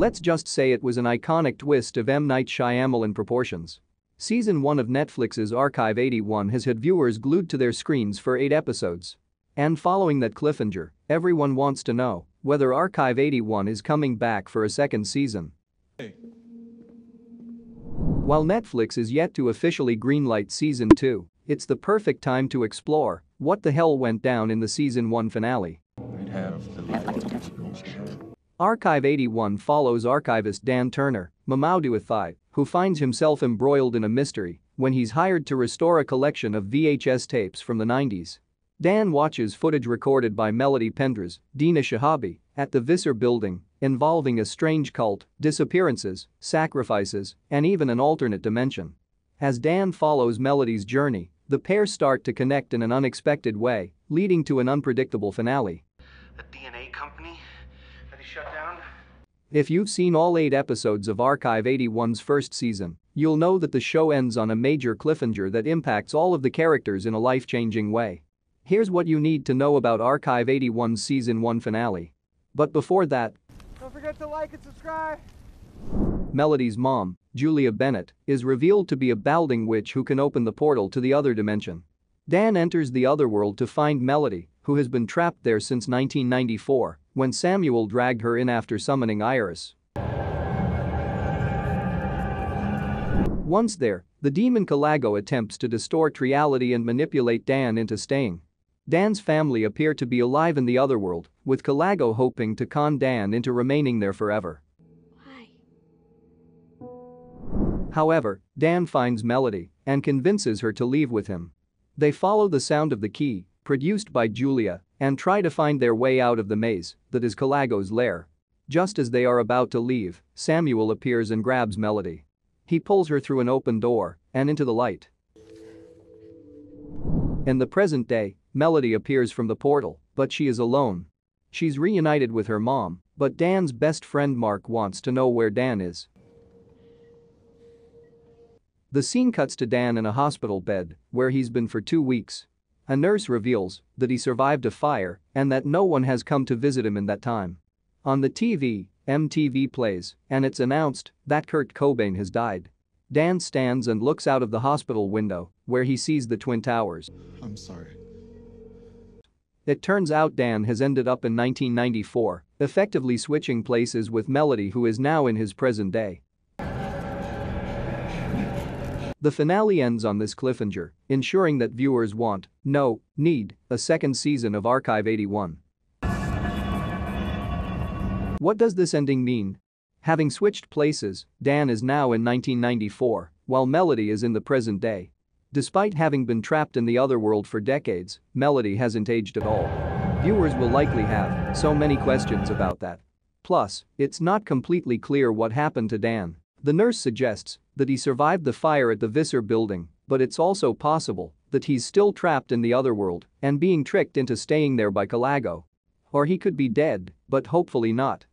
Let's just say it was an iconic twist of M. Night Shyamalan proportions. Season 1 of Netflix's Archive 81 has had viewers glued to their screens for 8 episodes. And following that cliffhanger, everyone wants to know whether Archive 81 is coming back for a second season. While Netflix is yet to officially greenlight season 2, it's the perfect time to explore what the hell went down in the season 1 finale. Archive 81 follows archivist Dan Turner, Mamoudou Athie, who finds himself embroiled in a mystery when he's hired to restore a collection of VHS tapes from the 90s. Dan watches footage recorded by Melody Pendras, Dina Shihabi, at the Visser building involving a strange cult, disappearances, sacrifices, and even an alternate dimension. As Dan follows Melody's journey, the pair start to connect in an unexpected way, leading to an unpredictable finale. The DNA company that he shut down? If you've seen all eight episodes of Archive 81's first season, you'll know that the show ends on a major cliffhanger that impacts all of the characters in a life-changing way. Here's what you need to know about Archive 81's season 1 finale. But before that, don't forget to like and subscribe. Melody's mom, Julia Bennett, is revealed to be a Baldung witch who can open the portal to the other dimension. Dan enters the other world to find Melody, who has been trapped there since 1994 when Samuel dragged her in after summoning Iris. Once there, the demon Kaelego attempts to distort reality and manipulate Dan into staying. Dan's family appear to be alive in the other world, with Kaelego hoping to con Dan into remaining there forever. Why? However, Dan finds Melody and convinces her to leave with him. They follow the sound of the key, produced by Julia, and try to find their way out of the maze that is Kaelego's lair. Just as they are about to leave, Samuel appears and grabs Melody. He pulls her through an open door and into the light. In the present day, Melody appears from the portal, but she is alone. She's reunited with her mom, but Dan's best friend Mark wants to know where Dan is. The scene cuts to Dan in a hospital bed, where he's been for two weeks. A nurse reveals that he survived a fire and that no one has come to visit him in that time. On the TV, MTV plays, and it's announced that Kurt Cobain has died. Dan stands and looks out of the hospital window, where he sees the Twin Towers. I'm sorry. It turns out Dan has ended up in 1994, effectively switching places with Melody who is now in his present day. The finale ends on this cliffhanger, ensuring that viewers want, no, need, a second season of Archive 81. What does this ending mean? Having switched places, Dan is now in 1994, while Melody is in the present day. Despite having been trapped in the other world for decades, Melody hasn't aged at all. Viewers will likely have so many questions about that. Plus, it's not completely clear what happened to Dan. The nurse suggests that he survived the fire at the Visser building, but it's also possible that he's still trapped in the other world and being tricked into staying there by Kaelego. Or he could be dead, but hopefully not.